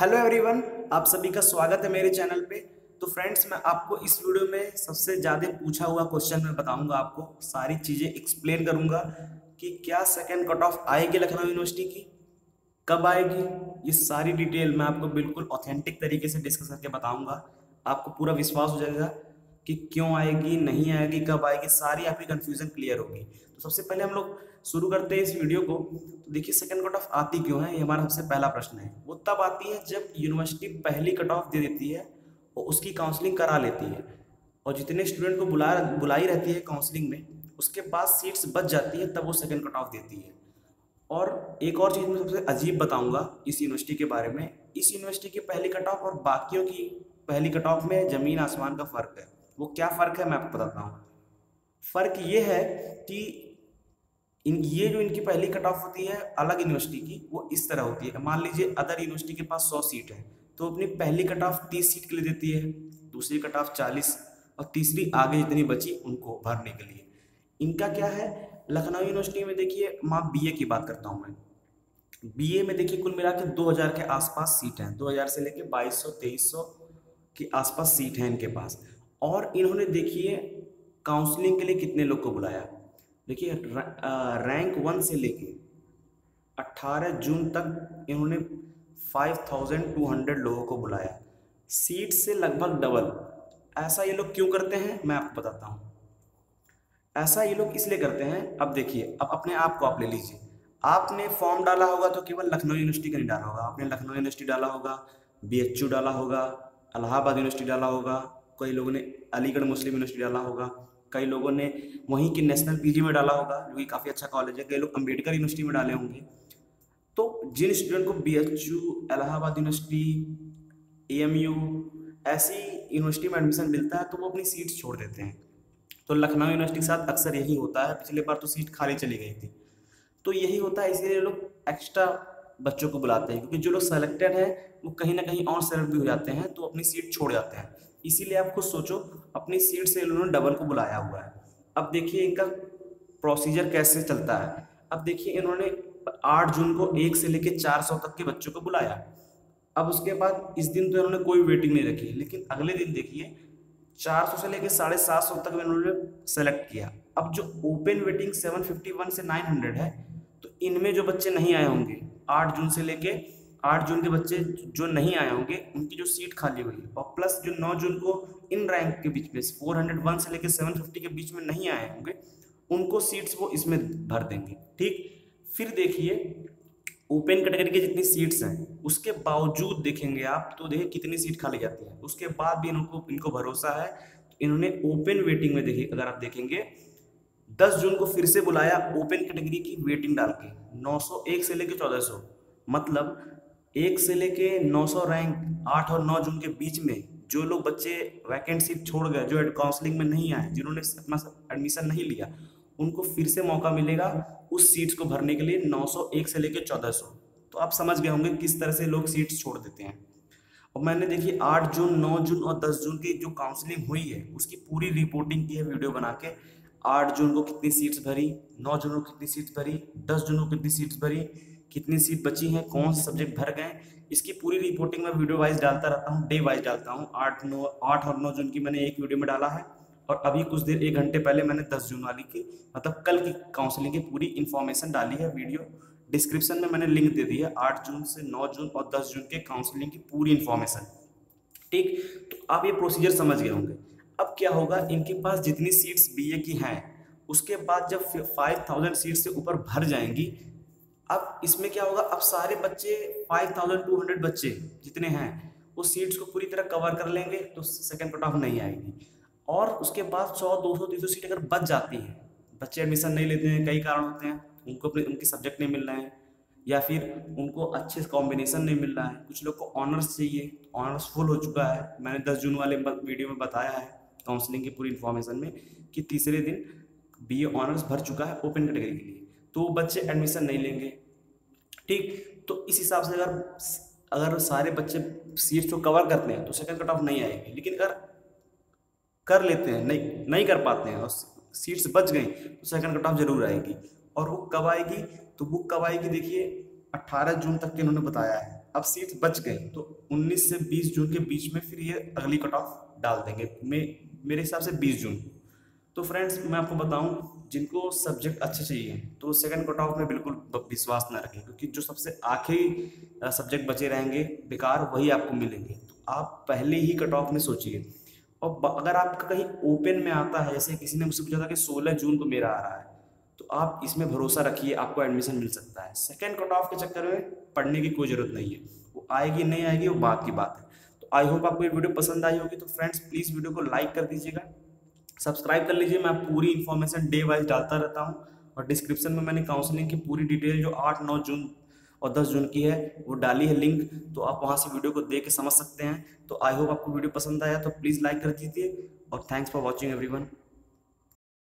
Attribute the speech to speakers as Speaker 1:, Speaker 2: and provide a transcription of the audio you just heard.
Speaker 1: Hello everyone आप सभी का स्वागत है मेरे चैनल पे। तो फ्रेंड्स मैं आपको इस वीडियो में सबसे ज़्यादा पूछा हुआ क्वेश्चन मैं बताऊँगा आपको। सारी चीज़ें एक्सप्लेन करूँगा कि क्या सेकेंड कट ऑफ़ आएगी लखनऊ यूनिवर्सिटी की, कब आएगी, ये सारी डिटेल मैं आपको बिल्कुल ऑथेंटिक तरीके से डिस्कस करके बताऊँगा। आपको पूरा विश्वास हो जाएगा कि क्यों आएगी, नहीं आएगी, कब आएगी, सारी आपकी कन्फ्यूज़न क्लियर होगी। सबसे पहले हम लोग शुरू करते हैं इस वीडियो को। तो देखिए सेकंड कट ऑफ़ आती क्यों है? ये हमारा सबसे पहला प्रश्न है। वो तब आती है जब यूनिवर्सिटी पहली कट ऑफ़ दे देती है और उसकी काउंसलिंग करा लेती है। और जितने स्टूडेंट को बुला बुलाई रहती है काउंसलिंग में, उसके बाद सीट्स बच जाती है, तब वो सेकेंड कट ऑफ़ देती है। और एक और चीज़ मैं सबसे अजीब बताऊँगा इस यूनिवर्सिटी के बारे में। इस यूनिवर्सिटी की पहली कट ऑफ़ और बाकियों की पहली कट ऑफ़ में ज़मीन आसमान का फ़र्क है। वो क्या फ़र्क है मैं आपको बताता हूँ। फ़र्क ये है कि इन, ये जो इनकी पहली कट ऑफ़ होती है अलग यूनिवर्सिटी की, वो इस तरह होती है। मान लीजिए अदर यूनिवर्सिटी के पास सौ सीट है तो अपनी पहली कट ऑफ़ तीस सीट के लिए देती है, दूसरी कट ऑफ़ चालीस और तीसरी आगे जितनी बची उनको भरने के लिए। इनका क्या है? लखनऊ यूनिवर्सिटी में देखिए, माँ बी की बात करता हूँ मैं। बीए में देखिए, कुल मिला के दो हज़ार के आसपास सीट हैं। दो हज़ार से लेके बाईस सौ, तेईस सौ के आसपास सीट हैं इनके पास। और इन्होंने देखिए काउंसलिंग के लिए कितने लोग को बुलाया? देखिए रैंक वन से लेके 18 जून तक इन्होंने 5200 लोगों को बुलाया। सीट से लगभग डबल ऐसा ये लोग क्यों करते हैं? मैं आपको बताता हूँ। ऐसा ये लोग इसलिए करते हैं, अब देखिए, अब अपने आप को आप ले लीजिए। आपने फॉर्म डाला होगा तो केवल लखनऊ यूनिवर्सिटी का नहीं डाला होगा। आपने लखनऊ यूनिवर्सिटी डाला होगा BHU डाला होगा इलाहाबाद यूनिवर्सिटी डाला होगा, कई लोगों ने अलीगढ़ मुस्लिम यूनिवर्सिटी डाला होगा। कई लोगों ने वहीं की नेशनल पीजी में डाला होगा, जो कि काफ़ी अच्छा कॉलेज है। कई लोग अंबेडकर यूनिवर्सिटी में डाले होंगे। तो जिन स्टूडेंट को B H U Allahabad university A M U ऐसी यूनिवर्सिटी में एडमिशन मिलता है तो वो अपनी सीट छोड़ देते हैं। तो लखनऊ यूनिवर्सिटी के साथ अक्सर यही होता है। पिछले बार तो सीट खाली चली गई थी। तो यही होता है, इसीलिए लोग एक्स्ट्रा बच्चों को बुलाते हैं, क्योंकि जो लोग सेलेक्टेड हैं, वो कहीं ना कहीं और सेलेक्ट भी हो जाते हैं तो अपनी सीट छोड़ जाते हैं। इसीलिए आप खुद सोचो, अपनी सीट से इन्होंने डबल को बुलाया हुआ है। अब देखिए इनका प्रोसीजर कैसे चलता है। अब देखिए इन्होंने आठ जून को एक से लेकर चार सौ तक के बच्चों को बुलाया। अब उसके बाद इस दिन तो इन्होंने कोई वेटिंग नहीं रखी, लेकिन अगले दिन देखिए चार सौ से लेकर साढ़े सात सौ तक इन्होंने सेलेक्ट किया। अब जो open waiting seven fifty one से नाइन हंड्रेड है तो इनमें जो बच्चे नहीं आए होंगे, आठ जून से लेके आठ जून के बच्चे जो नहीं आए होंगे, उनकी जो सीट खाली हुई और प्लस जो नौ जून को इन रैंक के बीच में, फोर हंड्रेड वन से लेकर सेवन फिफ्टी के बीच में नहीं आए होंगे, उनको सीट्स वो इसमें भर देंगे। ठीक? फिर देखिए, ओपन कैटेगरी की जितनी सीट्स हैं, उसके बावजूद देखेंगे आप तो देखिए कितनी सीट खाली जाती है। उसके बाद भी इनको इनको भरोसा है। तो इन्होंने ओपन वेटिंग में देखिए, अगर आप देखेंगे 10 जून को फिर से बुलाया ओपन कैटेगरी की वेटिंग डाल के 901 से लेके 1400 मतलब एक से लेके 900 रैंक, आठ और नौ जून के बीच में जो लोग बच्चे वैकेंट सीट छोड़ गए, जो एड काउंसलिंग में नहीं आए, जिन्होंने अपना एडमिशन नहीं लिया, उनको फिर से मौका मिलेगा उस सीट्स को भरने के लिए 901 से लेके 1400 तो आप समझ गए होंगे किस तरह से लोग सीट्स छोड़ देते हैं। और मैंने देखिए 8 जून 9 जून और 10 जून की जो काउंसलिंग हुई है, उसकी पूरी रिपोर्टिंग की है वीडियो बना के। आठ जून को कितनी सीट्स भरी, नौ जून को कितनी सीट्स भरी, दस जून को कितनी सीट्स भरी कितनी सीट बची हैं, कौन से सब्जेक्ट भर गए इसकी पूरी रिपोर्टिंग मैं वीडियो वाइज डालता रहता हूँ डे वाइज डालता हूँ। आठ, नौ, आठ और नौ जून की मैंने एक वीडियो में डाला है और अभी कुछ देर, एक घंटे पहले मैंने दस जून वाली की मतलब कल की काउंसलिंग की पूरी इन्फॉर्मेशन डाली है वीडियो डिस्क्रिप्शन में मैंने लिंक दे दी है, आठ जून से नौ जून और दस जून के काउंसलिंग की पूरी इन्फॉर्मेशन ठीक? तो आप ये प्रोसीजर समझ गए होंगे। अब क्या होगा, इनके पास जितनी सीट्स बी की हैं, उसके बाद जब फाइव थाउज़ेंड सीट से ऊपर भर जाएँगी अब इसमें क्या होगा? अब सारे बच्चे 5200 बच्चे जितने हैं, वो सीट्स को पूरी तरह कवर कर लेंगे तो सेकेंड कट ऑफ़ नहीं आएगी। और उसके बाद 100 200 300 सीट अगर बच जाती हैं, बच्चे एडमिशन नहीं लेते हैं, कई कारण होते हैं, उनको अपने, उनके सब्जेक्ट नहीं मिल रहे हैं, या फिर उनको अच्छे से कॉम्बिनेशन नहीं मिल रहा है, कुछ लोग को ऑनर्स चाहिए ऑनर्स फुल हो चुका है। मैंने दस जून वाले वीडियो में बताया है काउंसलिंग की पूरी इन्फॉर्मेशन में, कि तीसरे दिन बी ए ऑनर्स भर चुका है ओपन कैटेगरी के लिए। तो बच्चे एडमिशन नहीं लेंगे। ठीक? तो इस हिसाब से अगर अगर सारे बच्चे सीट्स को कवर करते हैं तो सेकंड कट ऑफ़ नहीं आएगी। लेकिन अगर कर लेते हैं, नहीं नहीं कर पाते हैं और सीट्स बच गई तो सेकंड कट ऑफ़ ज़रूर आएगी। और वो कब आएगी? तो बुक कब आएगी देखिए 18 जून तक के इन्होंने बताया है। अब सीट्स बच गई तो 19 से 20 जून के बीच में फिर ये अगली कट ऑफ़ डाल देंगे। मे, मेरे हिसाब से 20 जून। तो फ्रेंड्स मैं आपको बताऊँ जिनको सब्जेक्ट अच्छे चाहिए तो सेकंड कट ऑफ़ में बिल्कुल विश्वास ना रखें, क्योंकि जो सबसे आखिरी सब्जेक्ट बचे रहेंगे, बेकार वही आपको मिलेंगे। तो आप पहले ही कट ऑफ़ में सोचिए। और अगर आपका कहीं ओपन में आता है, जैसे किसी ने मुझसे पूछा था कि 16 जून को मेरा आ रहा है तो आप इसमें भरोसा रखिए, आपको एडमिशन मिल सकता है। सेकेंड कट ऑफ़ के चक्कर में पढ़ने की कोई ज़रूरत नहीं है। वो आएगी, नहीं आएगी, वो बात की बात है। तो आई होप आपको ये वीडियो पसंद आई होगी। तो फ्रेंड्स प्लीज़ वीडियो को लाइक कर दीजिएगा। सब्सक्राइब कर लीजिए, मैं पूरी इन्फॉर्मेशन डे वाइज डालता रहता हूँ। और डिस्क्रिप्शन में मैंने काउंसलिंग की पूरी डिटेल जो आठ, नौ जून और दस जून की है, वो डाली है लिंक तो आप वहाँ से वीडियो को देख के समझ सकते हैं। तो आई होप आपको वीडियो पसंद आया तो प्लीज़ लाइक कर दीजिए। और थैंक्स फॉर वॉचिंग एवरीवन